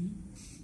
嗯。